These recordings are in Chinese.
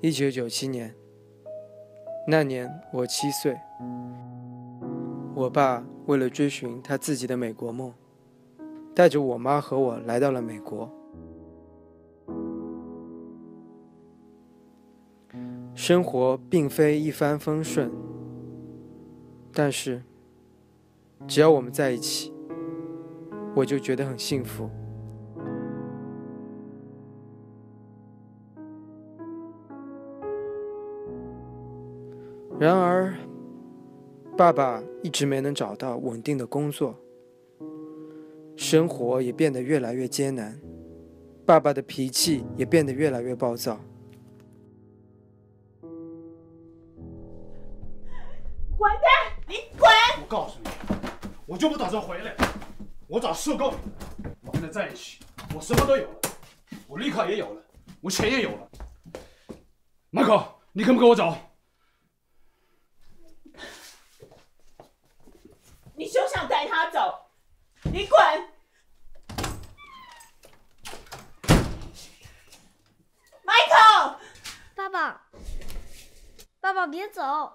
一九九七年，那年我七岁。我爸为了追寻他自己的美国梦，带着我妈和我来到了美国。生活并非一帆风顺，但是只要我们在一起，我就觉得很幸福。然而，爸爸一直没能找到稳定的工作，生活也变得越来越艰难，爸爸的脾气也变得越来越暴躁。混蛋，你滚！我告诉你，我就不打算回来，我早受够了。我跟他在一起，我什么都有了，我绿卡也有了，我钱也有了。马可，你跟不跟我走？你休想带他走！你滚！Michael，爸爸，爸爸别走！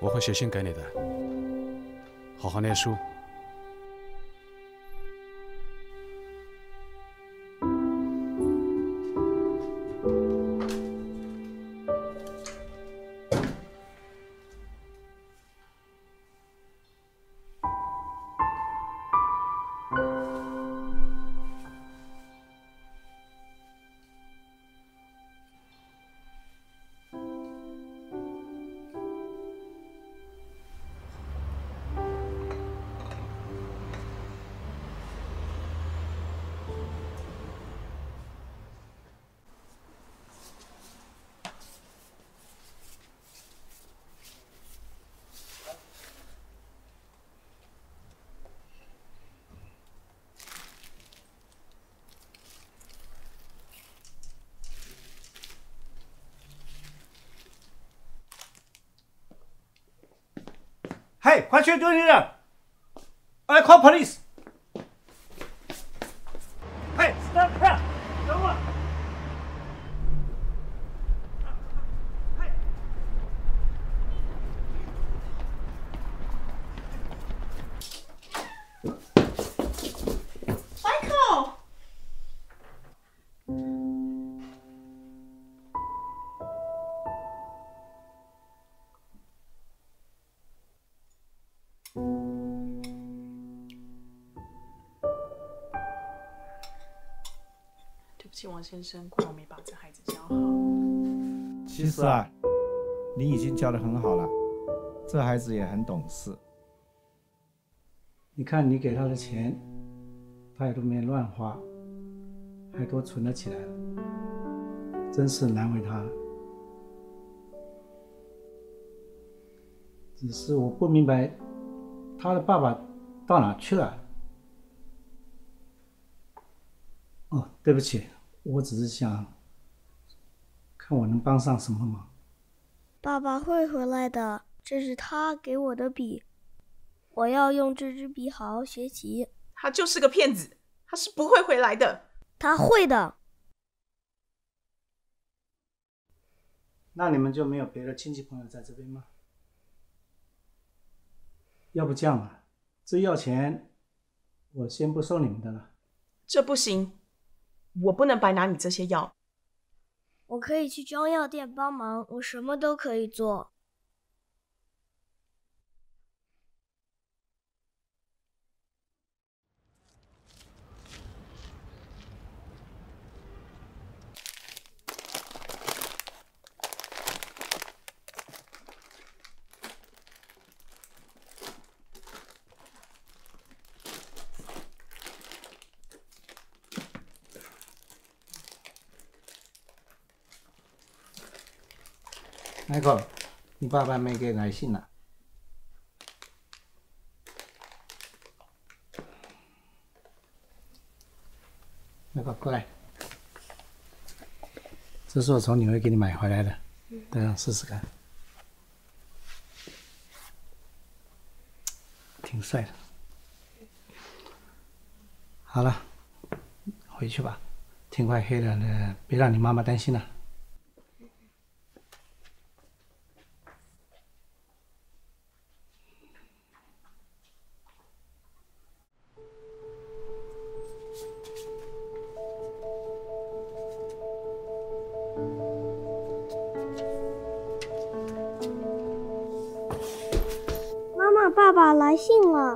我会写信给你的，好好念书。Hey, what you doing here? I call police. 王先生，怪我没把这孩子教好。其实啊，你已经教的很好了，这孩子也很懂事。你看你给他的钱，他也都没乱花，还多存了起来了，真是难为他了。只是我不明白，他的爸爸到哪去了？哦，对不起，我只是想看我能帮上什么忙。爸爸会回来的，这是他给我的笔，我要用这支笔好好学习。他就是个骗子，他是不会回来的。他会的。那你们就没有别的亲戚朋友在这边吗？要不这样吧，这要钱，我先不收你们的了。这不行，我不能白拿你这些药。我可以去中药店帮忙，我什么都可以做。迈克，你爸爸没给来信了。迈克，过来，这是我从纽约给你买回来的，戴上试试看，挺帅的。好了，回去吧，天快黑了那，别让你妈妈担心了。来信了。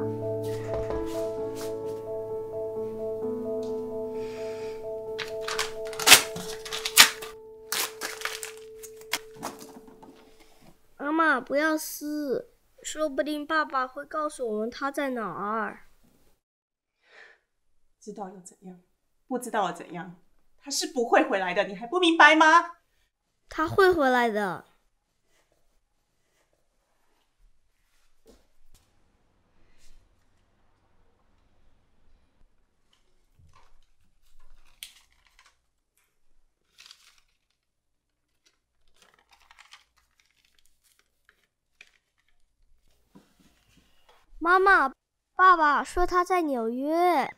妈妈，不要撕，说不定爸爸会告诉我们他在哪儿。知道又怎样？不知道又怎样？他是不会回来的，你还不明白吗？他会回来的。妈妈，爸爸说他在纽约。哎，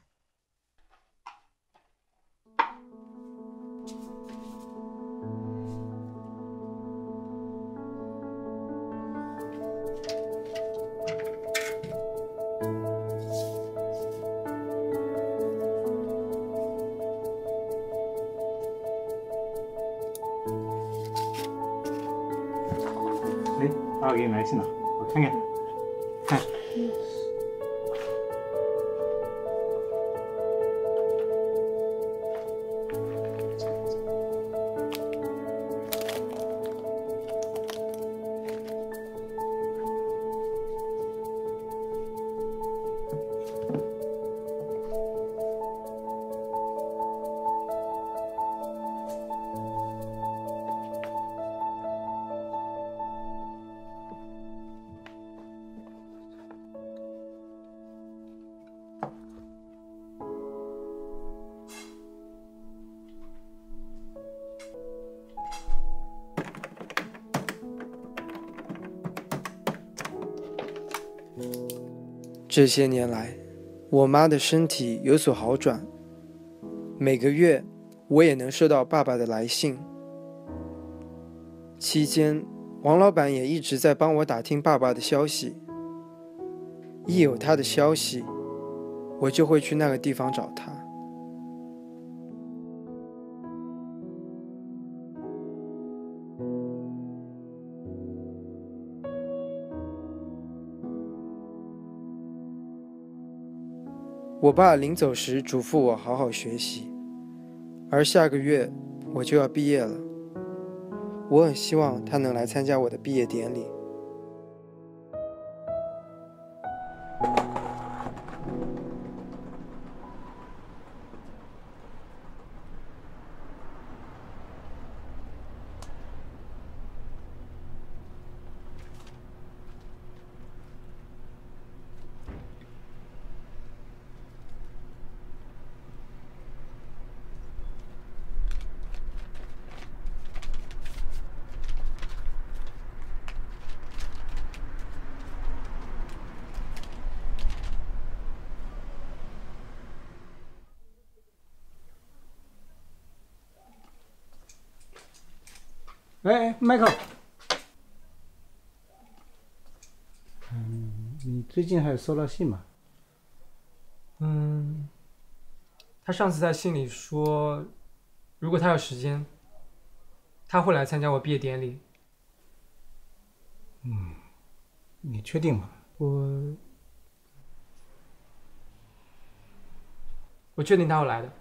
爸爸给你来信了，我看看。嗯，这些年来，我妈的身体有所好转。每个月，我也能收到爸爸的来信。期间，王老板也一直在帮我打听爸爸的消息。一有他的消息，我就会去那个地方找他。我爸临走时嘱咐我好好学习，而下个月我就要毕业了。我很希望他能来参加我的毕业典礼。哎哎，Michael，嗯，你最近还有收到信吗？嗯，他上次在信里说，如果他有时间，他会来参加我毕业典礼。嗯你确定吗？我我确定他会来的。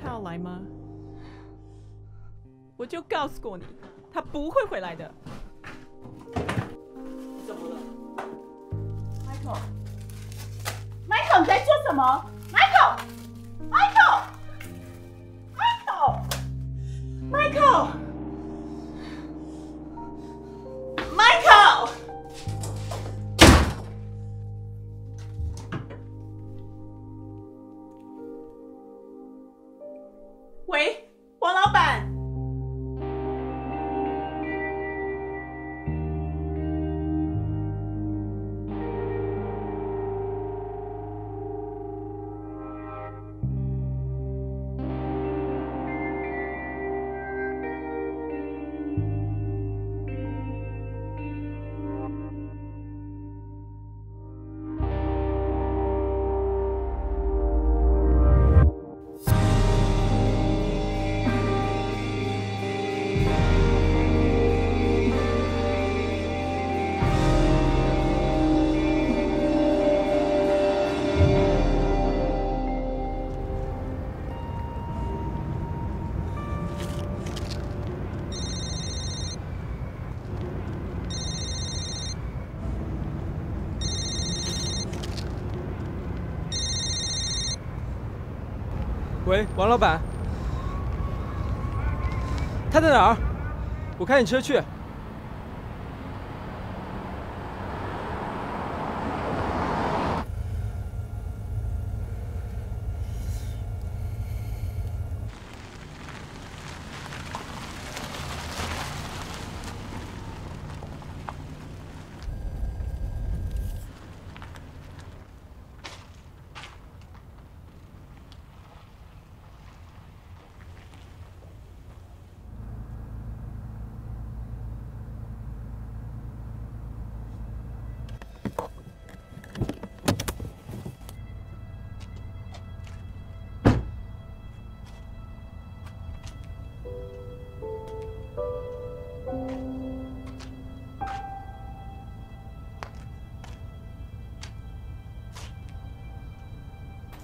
他要来吗？我就告诉过你，他不会回来的。怎么了？Michael，Michael，你在做什么？Michael，Michael，Michael，Michael。Michael！喂，王老板，他在哪儿？我开你车去。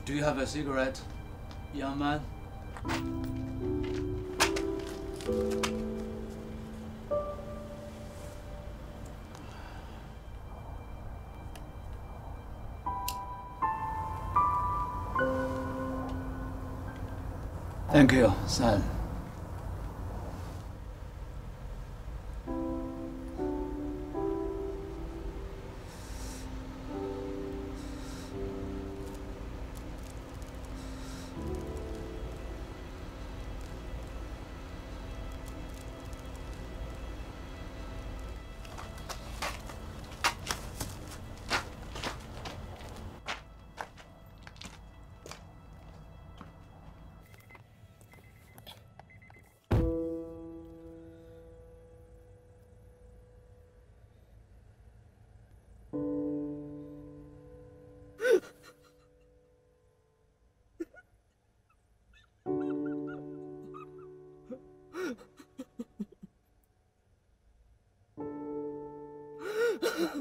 Do you have a cigarette, young man? Thank you, son.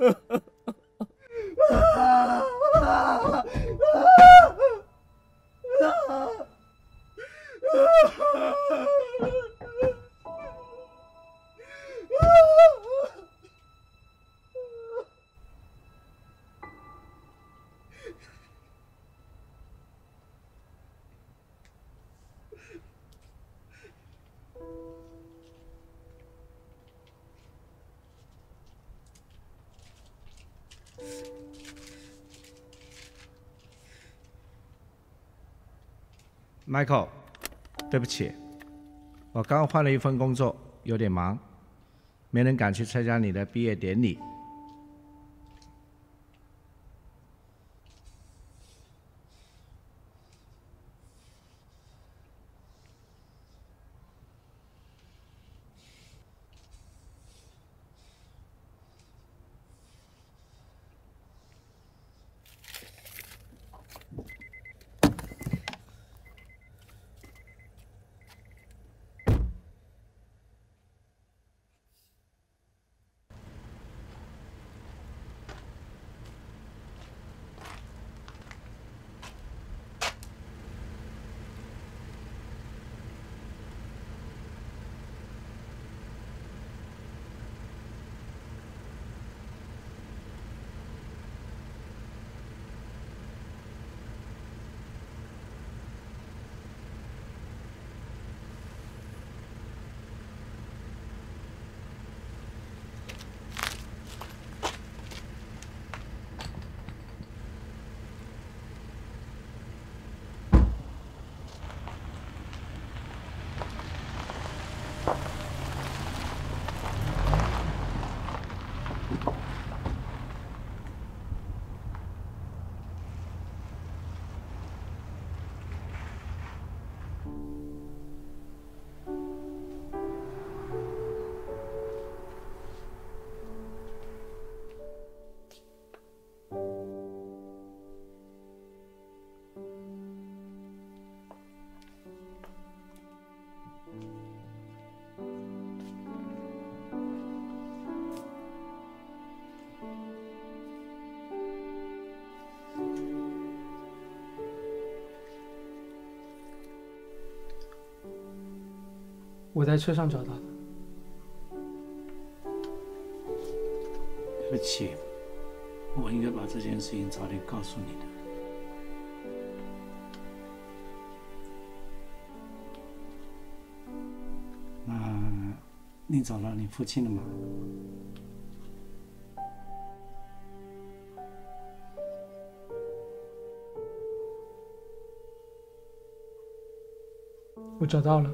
Ha ha ha. Michael，对不起，我刚换了一份工作，有点忙，没能赶去参加你的毕业典礼。我在车上找到的。对不起，我应该把这件事情早点告诉你的。那你找到你父亲了吗？我找到了。